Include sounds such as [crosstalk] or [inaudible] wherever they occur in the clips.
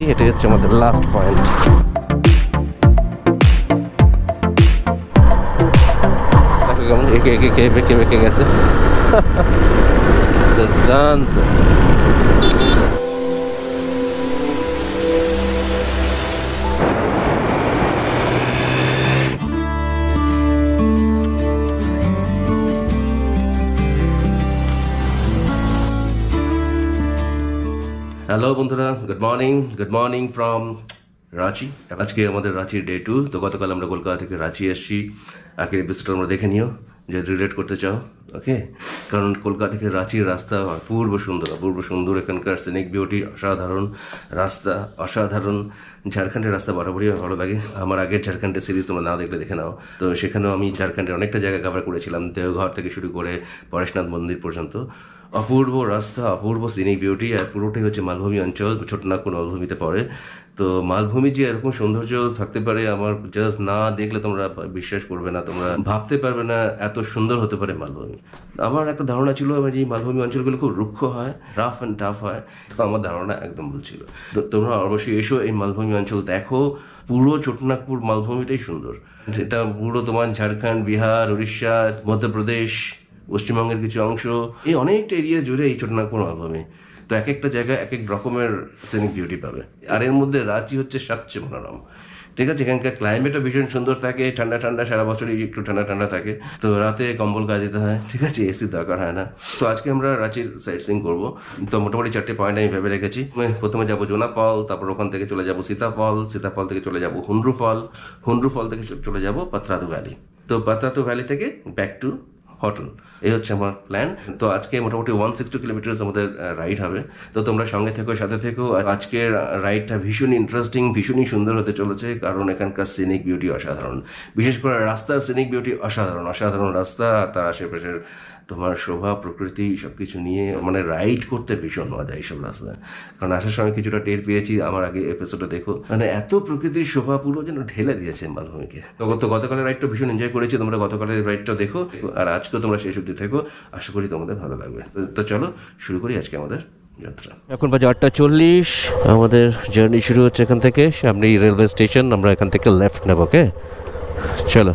এটাই হচ্ছে আমাদের লাস্ট পয়েন্ট দেখো কেমন একে একে কে বেঁকে বেঁকে গেছে। [laughs] দুর্দান্ত হ্যালো বন্ধুরা। Good morning good morning from Ranchi আজকে আমাদের রাঁচির ডে টু তো গতকাল আমরা কলকাতা থেকে রাঁচি এসেছি। আগের এপিসোড আমরা দেখে নিও। যে রিলেট করতে চাও ওকে কারণ কলকাতা থেকে রাঁচির রাস্তা অপূর্ব সুন্দর অপূর্ব সুন্দর। এখানকার সিনিক বিউটি অসাধারণ। রাস্তা অসাধারণ। ঝাড়খণ্ডের রাস্তা বরাবরই ভালো লাগে। আমার আগের ঝাড়খণ্ডের সিরিজ তোমরা না দেখলে দেখে নাও। তো সেখানেও আমি ঝাড়খণ্ডের অনেকটা জায়গা কভার করেছিলাম। দেওঘর থেকে শুরু করে পরেশনাথ মন্দির পর্যন্ত। অপূর্ব রাস্তা, অপূর্ব সিনিক বিউটি আর পুরোটাই হচ্ছে মালভূমি অঞ্চল ছোটনাগপুর মালভূমিতে পড়ে। তো মালভূমি যে এরকম সৌন্দর্য থাকতে পারে, আমার জাস্ট না দেখলে তোমরা বিশ্বাস করবে না, তোমরা ভাবতে পারবে না এত সুন্দর হতে পারে মালভূমি। আমার একটা ধারণা ছিল, আমার যে মালভূমি অঞ্চলগুলো খুব রুক্ষ হয় রাফ অ্যান্ড টাফ হয়, তো আমার ধারণা একদম ভুল ছিল। তো তোমরা অবশ্যই এসো এই মালভূমি অঞ্চল, দেখো, পুরো ছোটনাগপুর মালভূমিটাই সুন্দর। এটা পুরো তোমার ঝাড়খণ্ড, বিহার, উড়িষ্যা, মধ্যপ্রদেশ পশ্চিমবঙ্গের কিছু অংশ, এই অনেকটা এরিয়া জুড়ে এই ছোটনাগপুর মালভূমি তো এক একটা জায়গায় এক এক রকমের সিনিক বিউটি পাবে। আর এর মধ্যে রাঁচি হচ্ছে সবচেয়ে মনোরম। ঠিক আছে, এখানকার ক্লাইমেটও ভীষণ সুন্দর থাকে, ঠান্ডা ঠান্ডা, সারা বছরই একটু ঠান্ডা ঠান্ডা থাকে। তো রাতে কম্বল গায়ে দিতে হয়, ঠিক আছে এসির দরকার হয় না। তো আজকে আমরা রাঁচির সাইট সিং করব। তো মোটামুটি চারটে পয়েন্ট আমি ভেবে রেখেছি। প্রথমে যাব জোনা ফল তারপর ওখান থেকে চলে যাব সীতাফল সীতাফল থেকে চলে যাব হুন্ড্রু ফল হুন্ড্রু ফল থেকে চলে যাব পাত্রাদু ভ্যালি তো পাত্রাদু ভ্যালি থেকে ব্যাক টু হোটেল এই হচ্ছে আমার প্ল্যান তো আজকে মোটামুটি ওয়ান সিক্সটি কিলোমিটার আমাদের রাইড হবে। তো তোমরা সঙ্গে থেকো, সাথে থেকো। আজকের রাইডটা ভীষণ ইন্টারেস্টিং ভীষণই সুন্দর হতে চলেছে, কারণ এখানকার সিনিক বিউটি অসাধারণ। বিশেষ করে রাস্তার সিনিক বিউটি অসাধারণ। অসাধারণ রাস্তা, তার আশেপাশের তোমার শোভা, প্রকৃতি সব কিছু নিয়ে মানে রাইড করতে ভীষণ মজা এইসব রাস্তায় কারণ আসার সময় কিছুটা টের পেয়েছি, আমার আগে এপিসোডে দেখো। মানে এত প্রকৃতির শোভা পুরো যেন ঢেলে দিয়েছে মালভূমিকে। তো গত, গতকালের রাইডটা ভীষণ এনজয় করেছি, তোমরা গতকালের রাইডটা দেখো। আর আজকেও তোমরা শেষ অব্দি থেকো। আশা করি তোমাদের ভালো লাগবে। তো- তো চলো, শুরু করি আজকে আমাদের যাত্রা। এখন বাজে আটটা চল্লিশ। আমাদের জার্নি শুরু হচ্ছে এখান থেকে। সামনেই রেলওয়ে স্টেশন আমরা এখান থেকে লেফট নেব ওকে চলো।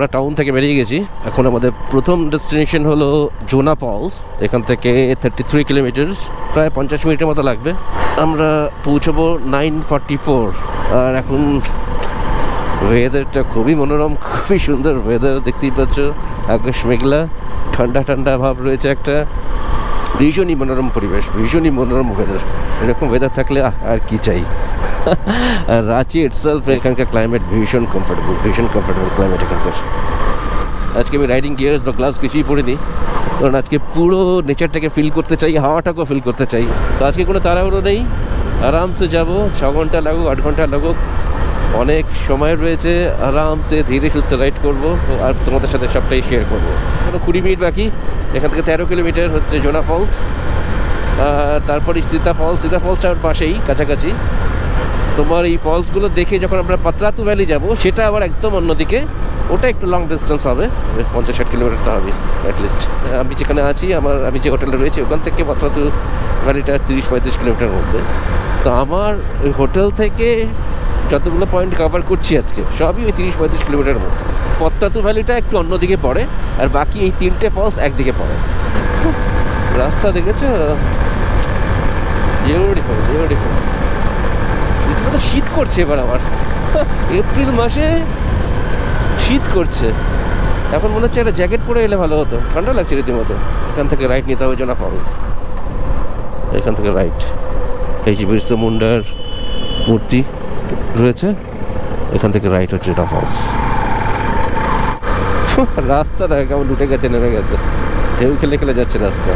আমরা টাউন থেকে বেরিয়ে গেছি। এখন আমাদের প্রথম ডেস্টিনেশন হলো জোনা ফলস এখান থেকে থার্টি থ্রি কিলোমিটার প্রায় পঞ্চাশ মিনিটের মতো লাগবে। আমরা পৌঁছবো নাইন ফর্টি ফোর আর এখন ওয়েদারটা খুবই মনোরম, খুবই সুন্দর ওয়েদার দেখতেই পাচ্ছ, আকাশ মেঘলা, ঠান্ডা ঠান্ডা ভাব রয়েছে একটা। ভীষণই মনোরম পরিবেশ, ভীষণই মনোরম ওয়েদার এরকম ওয়েদার থাকলে আর কি চাই? আর [laughs] রাঁচি ইটসেলফ এখানকার ক্লাইমেট ভীষণ কমফোর্টেবল ভীষণ কমফোর্টেবল ক্লাইমেট এখানকার। আজকে আমি রাইডিং গিয়ার্স বা গ্লাভস কিছুই পরিনি, কারণ আজকে পুরো নেচারটাকে ফিল করতে চাই, হাওয়াটাকেও ফিল করতে চাই। তো আজকে কোনো তাড়াহুড়ো নেই, আরামসে যাব, ছ ঘণ্টা লাগুক, আট ঘণ্টা লাগুক, অনেক সময় রয়েছে, আরামসে ধীরে সুস্থে রাইড করব, আর তোমাদের সাথে সবটাই শেয়ার করব। কোনো কুড়ি মিনিট বাকি, এখান থেকে তেরো কিলোমিটার হচ্ছে জোনা ফলস তারপরে সীতা ফলস সীতা ফলসটার পাশেই, কাছাকাছি। তোমার এই ফলসগুলো দেখে যখন আমরা পাতরাতু ভ্যালি যাব, সেটা আবার একদম অন্যদিকে, ওটা একটু লং ডিস্টেন্স হবে পঞ্চাশ ষাট কিলোমিটারটা হবে অ্যাটলিস্ট আমি যেখানে আছি, আমার, আমি যে হোটেলে রয়েছি, ওখান থেকে পাতরাতু ভ্যালিটা তিরিশ পঁয়ত্রিশ কিলোমিটার মধ্যে। তো আমার ওই হোটেল থেকে যতগুলো পয়েন্ট কভার করছি আজকে, সবই ওই তিরিশ পঁয়ত্রিশ কিলোমিটারের মধ্যে। পত্তাতু ভ্যালিটা একটু অন্যদিকে পড়ে, আর বাকি এই তিনটে ফলস একদিকে পড়ে। রাস্তা দেখেছ? বিউটিফুল বিউটিফুল রীতিমতো শীত করছে এবার আবার। এপ্রিল মাসে শীত করছে। এখন মনে হচ্ছে একটা জ্যাকেট পরে এলে ভালো হতো। ঠান্ডা লাগছে রীতিমতো। এখান থেকে রাইট নিতে হবে জোনা ফলস এখান থেকে রাইট এই যে বিরসা মুন্ডার মূর্তি রয়েছে। এখান থেকে রাইট হচ্ছে জোনা ফলস রাস্তা দেখ কেমন উঠে গেছে, নেমে গেছে। ঢেউ খেলে খেলে যাচ্ছে রাস্তা।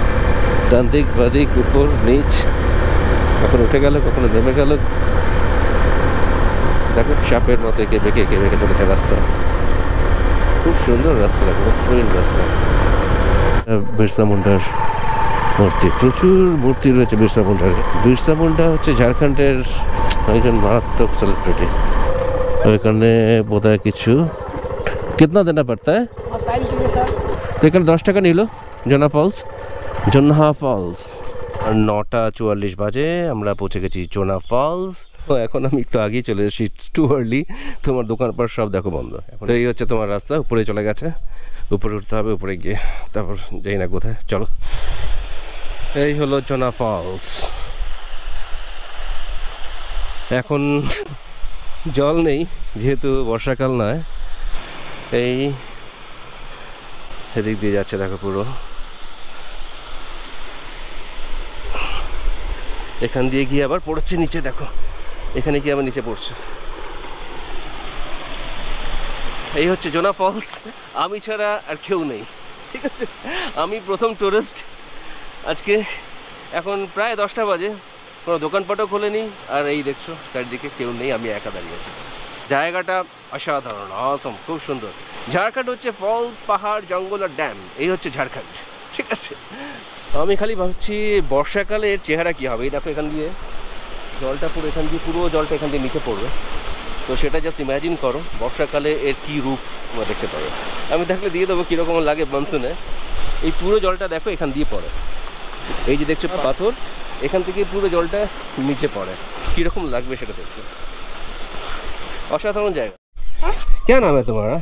ডান দিক বাদিক উপর, নিচ। কখনো উঠে গেল, কখনো নেমে গেল দেখো সাপের মতো একে বেঁকে একে বেঁকে চলেছে রাস্তা। খুব সুন্দর রাস্তা দেখো স্ট্রেন রাস্তা। বিরসা মুন্ডার মূর্তি। প্রচুর মূর্তি রয়েছে বিরসা মুন্ডার। বিরসা মুন্ডা হচ্ছে ঝাড়খণ্ডের একজন মারাত্মক সেলিব্রিটি ওইখানে বোধ হয় কিছু কেতনা দেনা পড়তা হ্যাঁ? তো এখানে দশ টাকা নিল জোনা ফলস। জোনহা ফলস। আর নটা চুয়াল্লিশ বাজে আমরা পৌঁছে গেছি জোনা ফলস। তো এখন আমি একটু আগেই চলে এসেছি টু আর্লি তোমার দোকান পার সব দেখো বন্ধ। তো এই হচ্ছে তোমার রাস্তা উপরে চলে গেছে। উপরে উঠতে হবে উপরে গিয়ে তারপর যাই না কোথায় চলো। এই হলো জোনা ফলস এখন জল নেই যেহেতু বর্ষাকাল নয়। এই এদিক দিয়ে যাচ্ছে দেখো পুরো। এখান দিয়ে গিয়ে আবার পড়ছে নিচে দেখো। এখানে গিয়ে আবার নিচে পড়ছে? এই হচ্ছে জোনা ফলস। আমি ছাড়া আর কেউ নেই। ঠিক আছে? আমি প্রথম টুরিস্ট আজকে এখন প্রায় দশটা বাজে। কোনো দোকানপাটও খোলেনি। আর এই দেখছ, চারিদিকে কেউ নেই। আমি একা দাঁড়িয়ে আছি। জায়গাটা অসাধারণ অসম খুব সুন্দর। ঝাড়খণ্ড হচ্ছে ফলস, পাহাড়, জঙ্গল আর ড্যাম এই হচ্ছে ঝাড়খণ্ড। ঠিক আছে? আমি খালি ভাবছি বর্ষাকালের চেহারা কী হবে? এই দেখো এখান দিয়ে। জলটা পুরো এখান দিয়ে পুরো জলটা এখান দিয়ে নিচে পড়বে তো সেটা জাস্ট ইমাজিন করো বর্ষাকালে এর কী রূপ তোমরা দেখতে পাবে আমি দেখলে দিয়ে দেবো কীরকম লাগে মনসুনে এই পুরো জলটা দেখো এখান দিয়ে পড়ে এই যে দেখছো পাথর এখান থেকে পুরো জলটা নিচে পড়ে কীরকম লাগবে সেটা দেখতে असाधारण जाएगा क्या नाम है तुम्हारा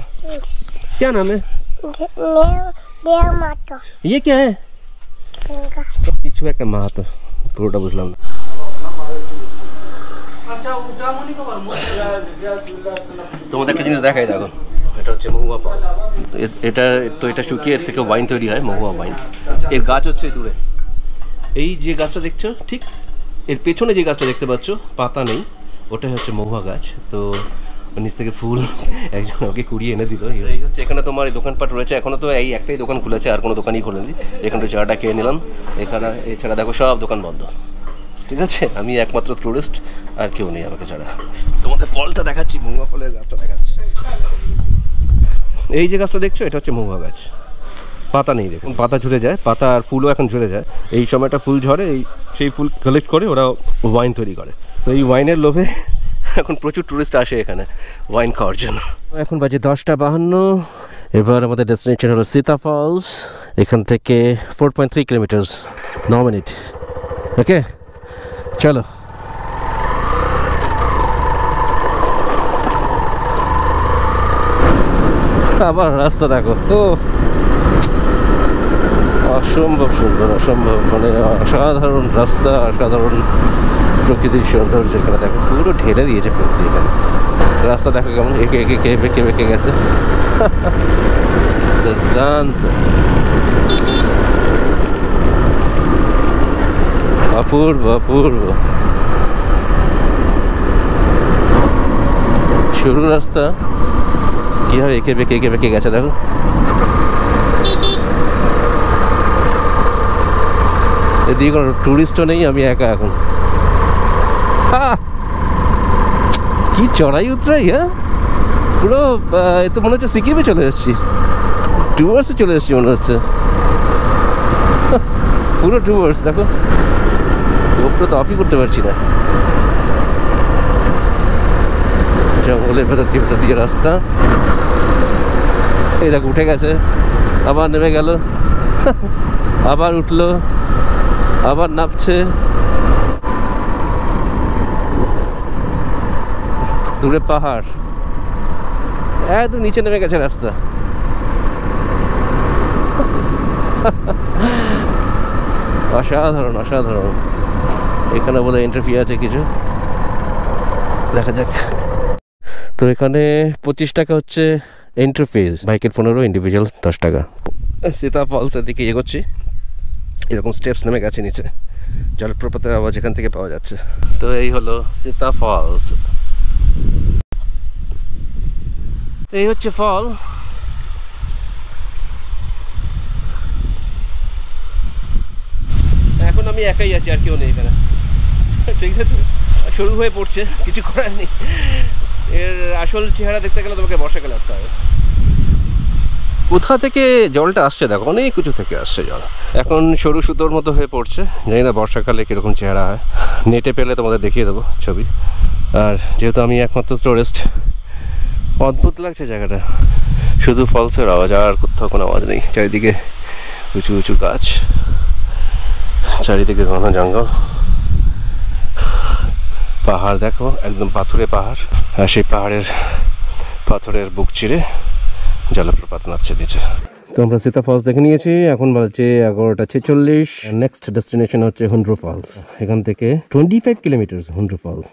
क्या नाम है দেড় মাত্র ये क्या है কিছু একটা মা তো পুরোটা বুঝলাম না তোমাদের একটা জিনিস দেখাই দেখো। এটা হচ্ছে মহুয়া ফল এটা তো এটা শুকিয়ে এর থেকে ওয়াইন তৈরি হয় মহুয়া ওয়াইন এর গাছ হচ্ছে দূরে। এই যে গাছটা দেখছ ঠিক? এর পেছনে যে গাছটা দেখতে পাচ্ছ পাতা নেই ওটাই হচ্ছে মহুয়া গাছ। তো নিচ থেকে ফুল [laughs] একজন আমাকে কুড়িয়ে এনে দিল এই হচ্ছে। এখানে তোমার এই দোকানপাট রয়েছে। এখনও তো এই একটাই দোকান খুলেছে আর কোনো দোকানই খোলেনি। এখানে চাটা খেয়ে নিলাম। এখানে এছাড়া দেখো সব দোকান বন্ধ। ঠিক আছে? আমি একমাত্র টুরিস্ট আর কেউ নেই আমাকে ছাড়া। তোমাদের ফলটা দেখাচ্ছি মহুয়া ফলের গাছটা দেখাচ্ছি। এই যে গাছটা দেখছ এটা হচ্ছে মহুয়া গাছ। পাতা নেই দেখুন পাতা ঝরে যায় পাতা আর ফুলও এখন ঝরে যায়। এই সময়টা ফুল ঝরে এই সেই ফুল কালেক্ট করে ওরা ওয়াইন তৈরি করে। তো এই ওয়াইনের লোভে এখন প্রচুর টুরিস্ট আসে এখানে ওয়াইন খাওয়ার জন্য। এখন বাজে দশটা বাহান্ন। এবার আমাদের ডেস্টিনেশন হলো সীতা ফলস এখান থেকে ফোর পয়েন্ট থ্রি কিলোমিটার্স ন মিনিট ওকে চলো। আবার রাস্তা দেখো। ও। অসম্ভব সুন্দর, অসম্ভব মানে অসাধারণ রাস্তা, অসাধারণ প্রকৃতির সৌন্দর্য এখানে দেখো। পুরো ঢেলে দিয়েছে প্রকৃতি এখানে। রাস্তা দেখো কেমন, একে একে কে বেঁকে বেঁকে গেছে। দুর্দান্ত। অপূর্ব অপূর্ব। সরু রাস্তা কীভাবে একে বেঁকে একে বেঁকে গেছে দেখো। এদিকে কোনো টুরিস্টও নেই, আমি একা এখন! কি চড়াই উতরাই হ্যাঁ? পুরো এ তো মনে হচ্ছে সিকিমে চলে এসেছিস ডুয়ার্সে চলে এসেছি মনে হচ্ছে। পুরো ডুয়ার্স দেখো। ওপরে তো অফই করতে পারছি না। জঙ্গলের ভেতর দিয়ে ভেতর দিয়ে রাস্তা। এই দেখো, উঠে গেছে। আবার নেমে গেল। আবার উঠল। আবার নামছে। দূরে পাহাড়। একদম নিচে নেমে গেছে রাস্তা। অসাধারণ অসাধারণ। এখানে বলে ইন্টারভিউ আছে কিছু। দেখা যাক। তো এখানে পঁচিশ টাকা হচ্ছে ইন্টারফেস বাইকের পনেরো ইন্ডিভিজুয়াল দশ টাকা। সীতা ফলসের দিকে এগোচ্ছি। এরকম স্টেপস নেমে গেছে নিচে। জলপ্রপাতের আওয়াজ এখান থেকে পাওয়া যাচ্ছে। তো এই হলো সীতা ফলস এই হচ্ছে ফল এখন আমি একাই আছি, আর কেউ নেই এখানে। ঠিক আছে? শুরু হয়ে পড়ছে, কিছু করার নেই। এর আসল চেহারা দেখতে গেলে তোমাকে বর্ষাকালে আসতে হবে। কোথা থেকে জলটা আসছে দেখো, অনেক কিছু থেকে আসছে জল। এখন সরু সুতোর মতো হয়ে পড়ছে, জানি না বর্ষাকালে কীরকম চেহারা হয়। নেটে পেলে তোমাদের দেখিয়ে দেবো ছবি। আর যেহেতু আমি একমাত্র টুরিস্ট অদ্ভুত লাগছে জায়গাটা। শুধু ফলসের আওয়াজ, আর কোথাও কোনো আওয়াজ নেই, চারিদিকে উঁচু উঁচু গাছ। চারিদিকে ঘন জঙ্গল। পাহাড় দেখো, একদম পাথুরে পাহাড়। আর সেই পাহাড়ের পাথরের বুক চিরে জলপ্রপাত নামছে নিচে। তো আমরা সীতা ফলস দেখে নিয়েছি, এখন বাজছে এগারোটা ছেচল্লিশ। নেক্সট ডেস্টিনেশন হচ্ছে হুন্ড্রো ফলস এখান থেকে twenty five kilometre Hundru falls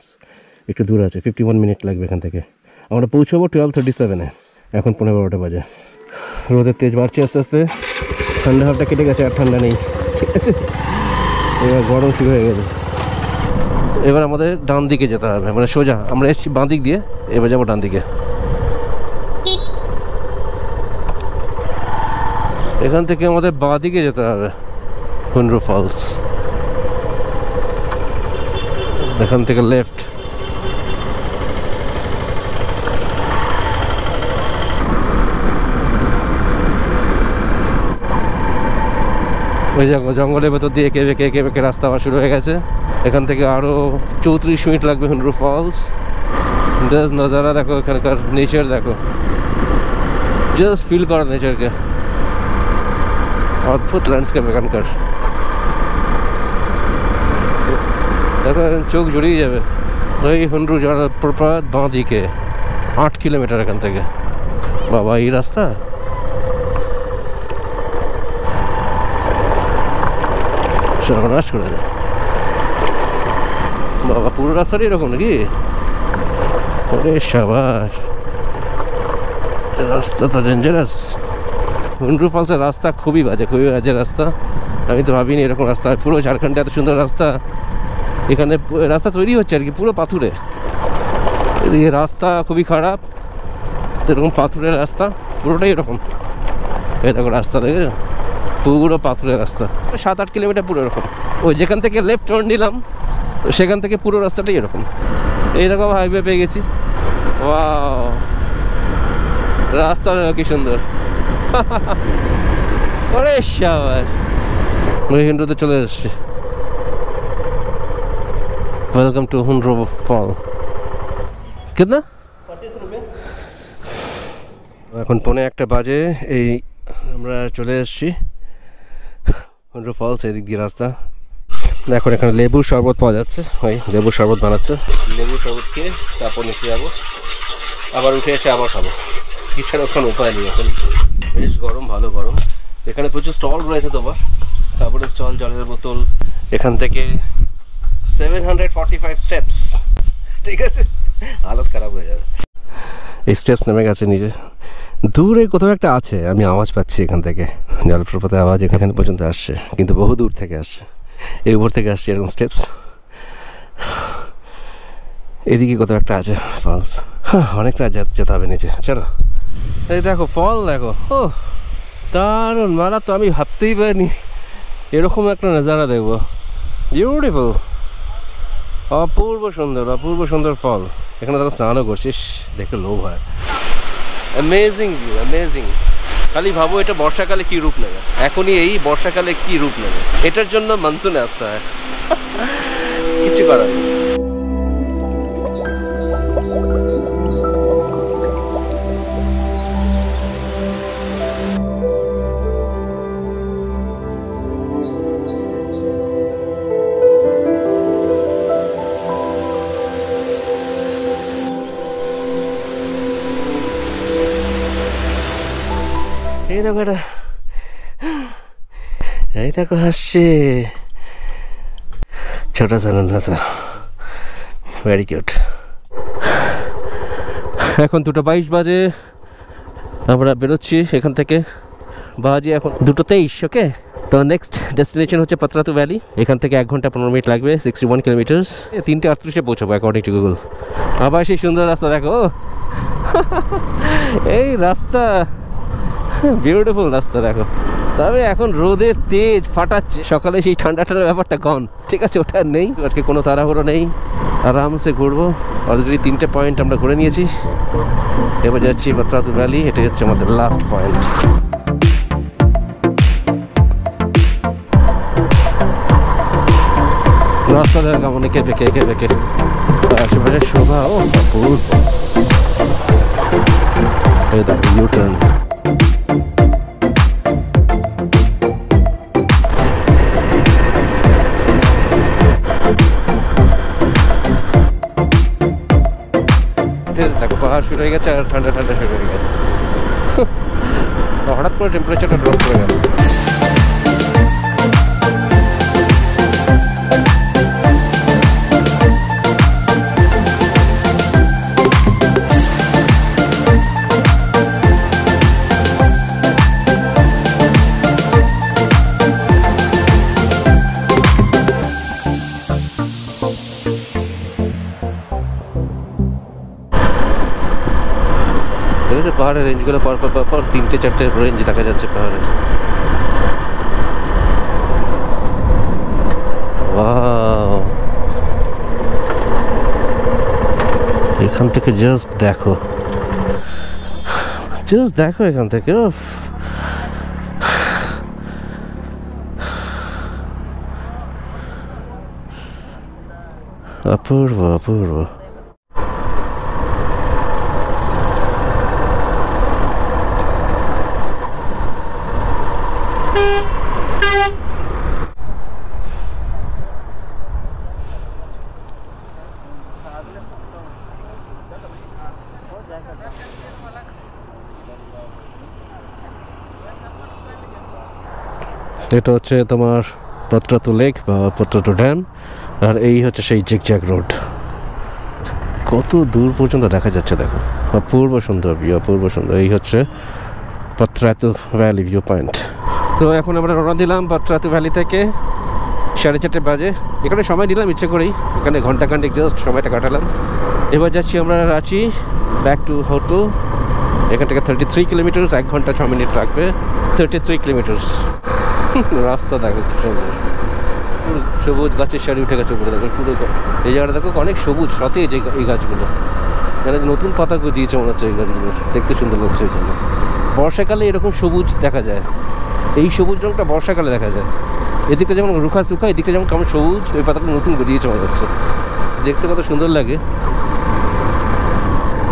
একটু দূর আছে ফিফটি ওয়ান মিনিট লাগবে এখান থেকে। আমরা পৌঁছাবো টুয়েলভ থার্টি সেভেনে এখন পনেরো বারোটা বাজে। রোদের তেজ বাড়ছে আস্তে আস্তে। ঠান্ডা হাফটা কেটে গেছে আর ঠান্ডা নেই। ঠিক আছে। এবার গরম শুরু হয়ে গেছে এবার আমাদের ডান দিকে যেতে হবে মানে সোজা। আমরা এসছি বাঁ দিক দিয়ে, এবার যাব ডান দিকে। এখান থেকে আমাদের বাঁ দিকে যেতে হবে, হুন্ড্রু ফলস। এখান থেকে লেফট। ওই দেখো জঙ্গলের ভেতর দিয়ে এঁকে বেঁকে এঁকে বেঁকে রাস্তা আবার শুরু হয়ে গেছে। এখান থেকে আরও চৌত্রিশ মিনিট লাগবে হুন্ড্রু ফলস জাস্ট নজারা দেখো, এখানকার নেচার দেখো। জাস্ট ফিল করো নেচারকে অদ্ভুত ল্যান্ডস্কেপ এখানকার। দেখো, চোখ জড়িয়ে যাবে। ওই হুন্ড্রু জলপ্রপাত বাঁ দিকে আট কিলোমিটার এখান থেকে। বাবা, এই রাস্তা? করে বাবা, পুরো রাস্তাটাই এরকম নাকি? ওরে সাবাস। রাস্তা তো ডেঞ্জারাস হুন্ড্রু ফলসের রাস্তা খুবই বাজে খুবই বাজে রাস্তা। আমি তো ভাবিনি এরকম রাস্তা। পুরো ঝাড়খণ্ডে এত সুন্দর রাস্তা। এখানে রাস্তা তৈরি হচ্ছে আর কি, পুরো পাথুরে। এদিকে রাস্তা খুবই খারাপ। এরকম পাথুরের রাস্তা, পুরোটাই এরকম। দেখো রাস্তা দেখে। পুরো পাথরের রাস্তা। সাত আট কিলোমিটার পুরো এরকম। ওই যেখান থেকে লেফট টার্ন নিলাম, সেখান থেকে পুরো রাস্তাটাই এরকম। এইরকম হাইওয়ে পেয়ে গেছি। রাস্তা কি সুন্দর। [laughs] ওরে হিন্ডুতে চলে এসছি। ওয়েলকাম টু হুন্ড্রো ফল কিতনা? এখন পৌনে একটা বাজে, এই আমরা চলে এসেছি। হুন্ড্রো ফলস এদিক দিয়ে রাস্তা। এখন এখানে লেবুর শরবত পাওয়া যাচ্ছে। ওই লেবুর শরবত বানাচ্ছে। লেবুর শরবত খেয়ে তারপর নিচে যাব। আবার উঠে এসে আবার খাব। এছাড়া ওখানে উপায় নেই এখন। বেশ গরম ভালো গরম। এখানে প্রচুর স্টল রয়েছে তোমার। তারপরে স্টল জলের বোতল। এখান থেকে seven hundred forty five steps ঠিক আছে? হালত খারাপ হয়ে যাবে। এই স্টেপস নেমে গেছে নিচে দূরে কোথাও একটা আছে, আমি আওয়াজ পাচ্ছি এখান থেকে। জলপ্রপাতের আওয়াজ এখানে পর্যন্ত আসছে, কিন্তু বহু দূর থেকে আসছে। এই উপর থেকে আসছে এরকম স্টেপস এদিকে কোথাও একটা আছে ফলস হ্যাঁ অনেকটা যেতে যেতে হবে নিচে, চলো। এই দেখো ফল দেখো। ও দারুণ মারা তো আমি ভাবতেই পারিনি। এরকম একটা নজারা দেখব। বিউটিফুল অপূর্ব সুন্দর অপূর্ব সুন্দর ফল এখানে দেখো স্নানও করছিস দেখে লোভ হয়। অ্যামেজিং ভিউ অ্যামেজিং খালি ভাবো এটা বর্ষাকালে কি রূপ নেবে? এখনই এই বর্ষাকালে কি রূপ নেবে? এটার জন্য মনসুনে আসতে হয়। [laughs] কিছু করার নেই। এই দেখো এটা এই দেখো হাসছে। ছোট ভেরি কিউট এখন দুটো বাইশ বাজে। আমরা বেরোচ্ছি এখান থেকে। বাজে এখন দুটো তেইশ ওকে তো নেক্সট ডেস্টিনেশন হচ্ছে পাতরাতু ভ্যালি এখান থেকে এক ঘণ্টা পনেরো মিনিট লাগবে সিক্সটি ওয়ান কিলোমিটার্স তিনটে আটত্রিশে পৌঁছাবো অ্যাকর্ডিং টু গুগল আবার সেই সুন্দর রাস্তা দেখো [laughs] এই রাস্তা। বিউটিফুল রাস্তা দেখো। তবে এখন রোদের তেজ ফাটাচ্ছে। সকালে সেই ঠান্ডা ঠান্ডা ব্যাপারটা কম ঠিক আছে, ওটা নেই। আজকে কোনো তাড়াহুড়ো নেই। আরামসে ঘুরবো। অলরেডি তিনটে পয়েন্ট আমরা ঘুরে নিয়েছি। এবার যাচ্ছি বাত্রাতু ভ্যালি এটাই হচ্ছে আমাদের লাস্ট পয়েন্ট রাস্তা দেখা এঁকে বেঁকে এঁকে বেঁকে আশেপাশে শোভা ও এই দেখো ইউ হয়ে গেছে আর ঠান্ডা ঠান্ডা শুরু হয়ে গেছে। হঠাৎ করে টেম্পারেচারটা ড্রপ করে গেল। দেখেছ পাহাড়ের রেঞ্জগুলো পর পর পর তিনটে চারটে রেঞ্জ দেখা যাচ্ছে পাহাড়ের! এখান থেকে জাস্ট দেখো। জাস্ট দেখো এখান থেকে অপূর্ব অপূর্ব। এটা হচ্ছে তোমার পত্রাতু লেক বা পত্রাতু ড্যাম, আর এই হচ্ছে সেই জিগজ্যাগ রোড। কত দূর পর্যন্ত দেখা যাচ্ছে দেখো। অপূর্ব সুন্দর ভিউ অপূর্ব সুন্দর। এই হচ্ছে পত্রাতু ভ্যালি ভিউ পয়েন্ট তো এখন আমরা রওনা দিলাম পত্রাতু ভ্যালি থেকে। সাড়ে চারটে বাজে। এখানে সময় নিলাম, ইচ্ছে করেই। এখানে ঘণ্টা খান্ডিক জাস্ট সময়টা কাটালাম। এবার যাচ্ছি আমরা রাঁচি ব্যাক টু হোটেল এখান থেকে থার্টি থ্রি কিলোমিটার্স এক ঘণ্টা ছ মিনিট লাগবে। থার্টি থ্রি কিলোমিটার্স [laughs] রাস্তা দেখো সুন্দর পুরো সবুজ গাছের সারি উঠে গেছে উপরে, দেখো পুরো এই জায়গাটা দেখো অনেক সবুজ, সতেজ এই এই গাছগুলো। যেন নতুন পাতা গজিয়েছে মনে হচ্ছে এই গাছগুলো, দেখতে সুন্দর লাগছে এখানে। বর্ষাকালে এরকম সবুজ দেখা যায়। এই সবুজ রঙটা বর্ষাকালে দেখা যায়। এদিকে যেমন রুখা সুখা, এদিকে যেমন কেমন সবুজ ওই পাতাগুলো নতুন গজিয়েছে মনে হচ্ছে। দেখতে কত সুন্দর লাগে।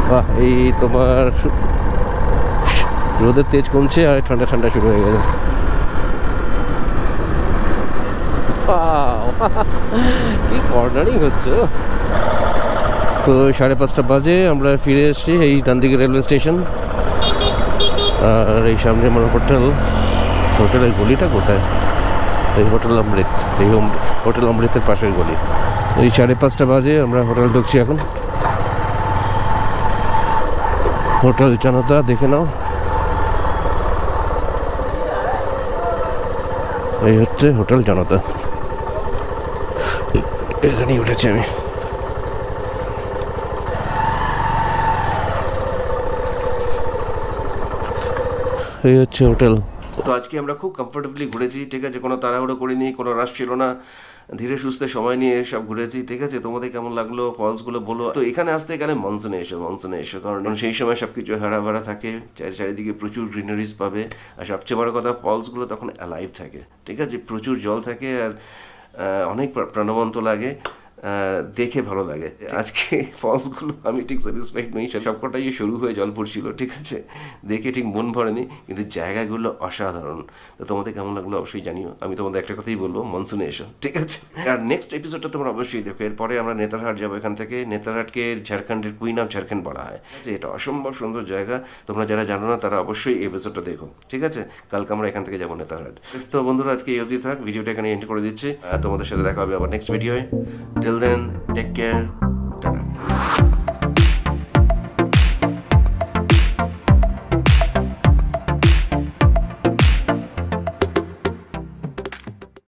বাহ, এই তোমার রোদের তেজ কমছে আর ঠান্ডা ঠান্ডা শুরু হয়ে গেছে। কি কর্নারিং হচ্ছে তো সাড়ে পাঁচটা বাজে, আমরা ফিরে এসেছি এই ডান দিকে রেলওয়ে স্টেশন আর এই সামনে আমার হোটেল হোটেলের গলিটা কোথায়? এই হোটেল অমৃত, এই হোটেল অমৃতের পাশের গলি। এই সাড়ে পাঁচটা বাজে, আমরা হোটেল ঢুকছি এখন। হোটেল জনতা, দেখে নাও। এই হচ্ছে হোটেল জনতা। এখানেই উঠেছি আমি। এই হচ্ছে হোটেল। তো আজকে আমরা খুব কমফোর্টেবলি ঘুরেছি ঠিক আছে? কোনো তাড়াহুড়ো করিনি কোনো রাশ ছিল না। ধীরে সুস্থে সময় নিয়ে সব ঘুরেছি ঠিক আছে? তোমাদের কেমন লাগল? ফলসগুলো বলো। তো এখানে আসতে গেলে মনসুনে এসো মনসুনে এসো। কারণ সেই সময় সব কিছু হারা ভরা থাকে চারি চারিদিকে প্রচুর গ্রিনারিজ পাবে। আর সবচেয়ে বড় কথা ফলসগুলো তখন অ্যালাইভ থাকে ঠিক আছে? প্রচুর জল থাকে আর অনেক প্রাণবন্ত লাগে। দেখে ভালো লাগে। আজকে ফলসগুলো আমি ঠিক স্যাটিসফাইড নই সবকটাই শুরু হয়ে জল পড়ছিল ঠিক আছে? দেখে ঠিক মন ভরেনি কিন্তু জায়গাগুলো অসাধারণ। তো তোমাদের কেমন লাগল অবশ্যই জানিও। আমি তোমাদের একটা কথাই বলব মনসুনে এসো ঠিক আছে? আর নেক্সট এপিসোডটা তোমরা অবশ্যই দেখো। এরপরে আমরা নেতারহাট যাব এখান থেকে। নেতারহাটকে ঝাড়খণ্ডের কুইন অফ ঝাড়খণ্ড বলা হয়। যে এটা অসম্ভব সুন্দর জায়গা। তোমরা যারা জানো না তারা অবশ্যই এপিসোডটা দেখো ঠিক আছে? কালকে আমরা এখান থেকে যাব নেতারহাট। তো বন্ধুরা আজকে এই অবধি থাক। ভিডিওটা এখানে এন্ড করে দিচ্ছি। তোমাদের সাথে দেখা হবে আবার নেক্সট ভিডিওয়ে Till then, take care. ta